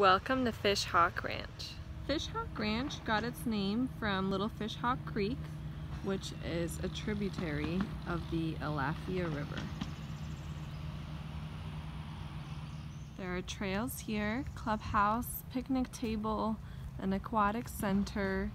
Welcome to FishHawk Ranch. FishHawk Ranch got its name from Little Fish Hawk Creek, which is a tributary of the Alafia River. There are trails here, clubhouse, picnic table, an aquatic center,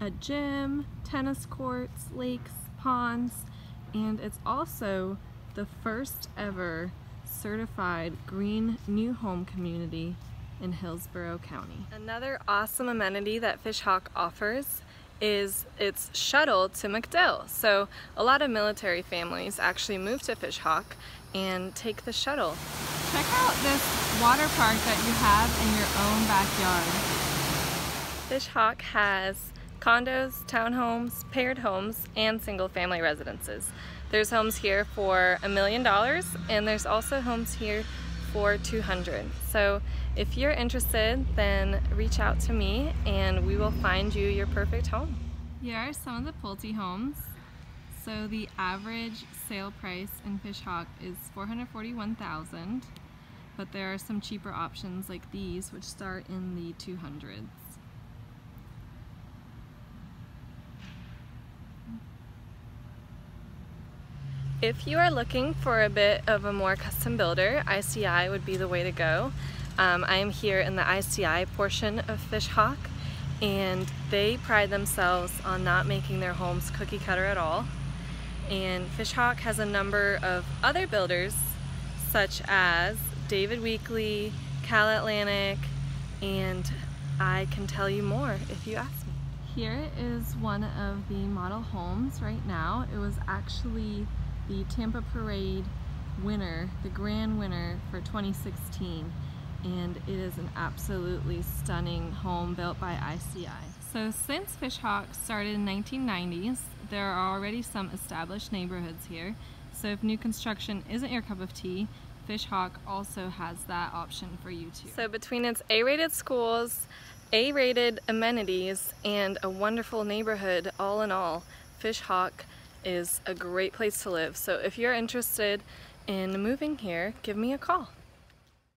a gym, tennis courts, lakes, ponds, and it's also the first ever certified green new home community in Hillsborough County. Another awesome amenity that Fishhawk offers is its shuttle to MacDill. So a lot of military families actually move to Fishhawk and take the shuttle. Check out this water park that you have in your own backyard. Fishhawk has condos, townhomes, paired homes, and single family residences. There's homes here for a million dollars and there's also homes here for 200. So if you're interested, then reach out to me and we will find you your perfect home. Here are some of the Pulte homes. So the average sale price in Fishhawk is 441,000, but there are some cheaper options like these which start in the 200s. If you are looking for a bit of a more custom builder, ICI would be the way to go. Um, I am here in the ICI portion of Fishhawk and they pride themselves on not making their homes cookie cutter at all. And Fishhawk has a number of other builders such as David Weekley, CalAtlantic, and I can tell you more if you ask me. Here is one of the model homes right now. It was actually the Tampa Parade winner, the grand winner for 2016 and it is an absolutely stunning home built by ICI. So since Fishhawk started in 1990s, there are already some established neighborhoods here. So if new construction isn't your cup of tea, Fishhawk also has that option for you too. So between its A-rated schools, A-rated amenities, and a wonderful neighborhood all in all, Fishhawk is a great place to live. So if you're interested in moving here, give me a call.